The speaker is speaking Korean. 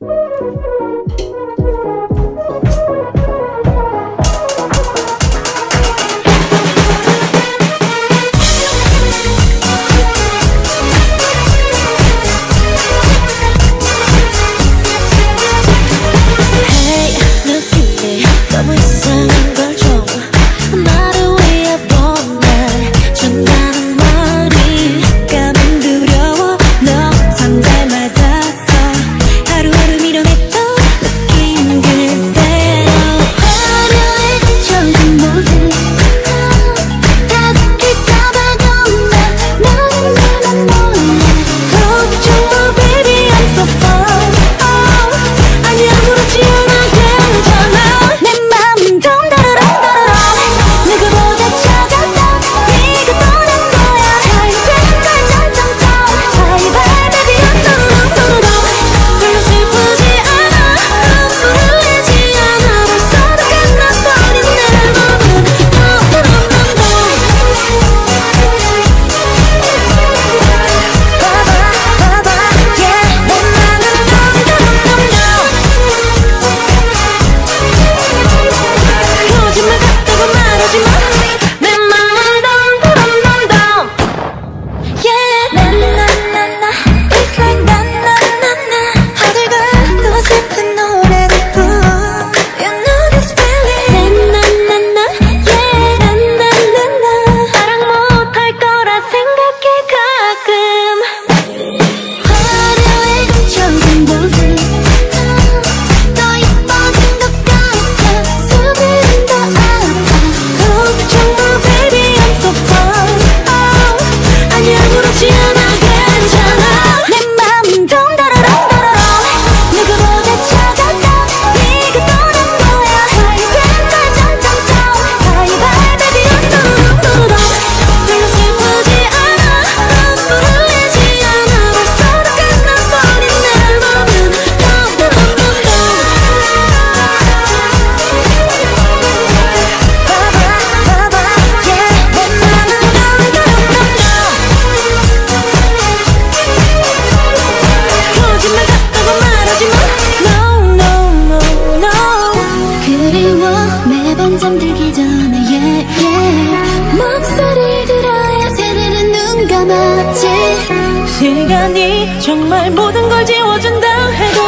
Música 잠들기 전에 yeah, yeah. 목소리를 들어야 새내는 눈 감았지 시간이 정말 모든 걸 지워준다 해도